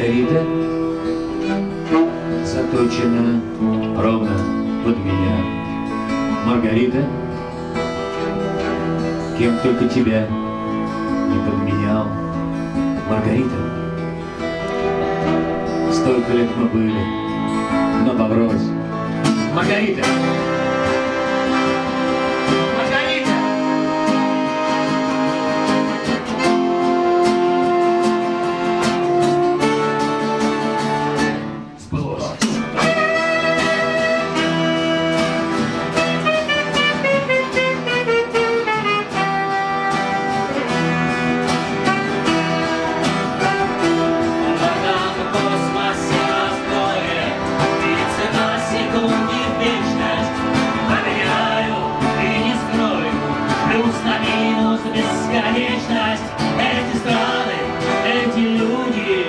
Маргарита заточена ровно под меня. Маргарита, кем только тебя не подменял. Маргарита, столько лет мы были, но поврось. Маргарита! Плюс на минус бесконечность. Эти страны, эти люди,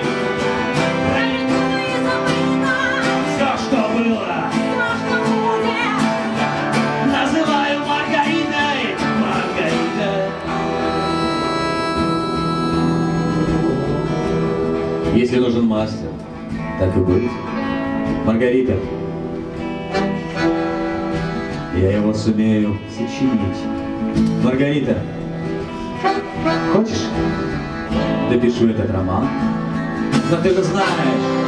все, что было, называю Маргаритой. Маргарита. Если нужен мастер, так и будет. Маргарита, я его сумею сочинить. Маргарита, хочешь, допишу этот роман? Но ты же знаешь,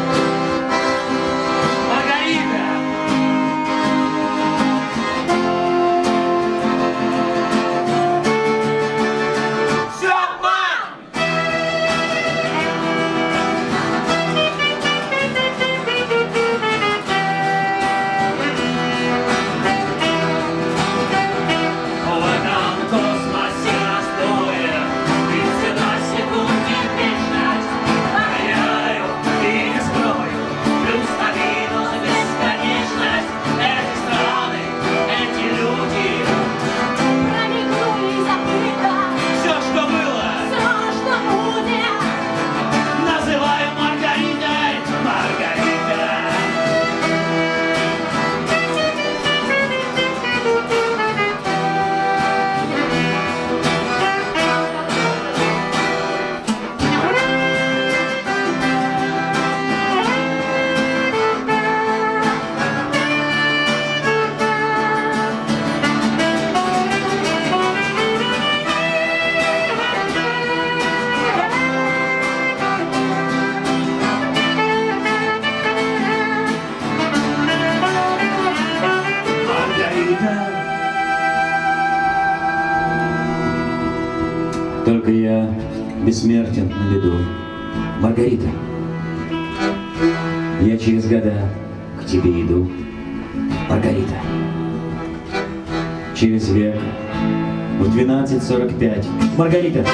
Маргарита только я бессмертен на виду. Маргарита, я через года к тебе иду. Маргарита, через век в 12.45. Маргарита,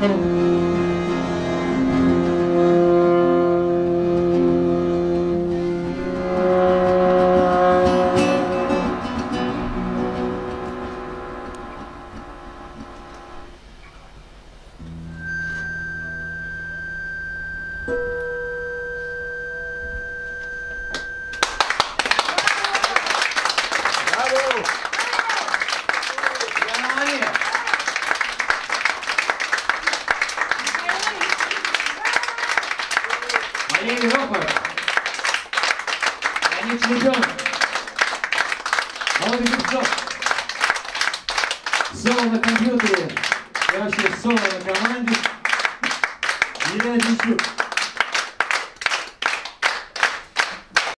Mm-hmm. Володя Купцов. Соло на компьютере и вообще соло на команде. Елена Дичук.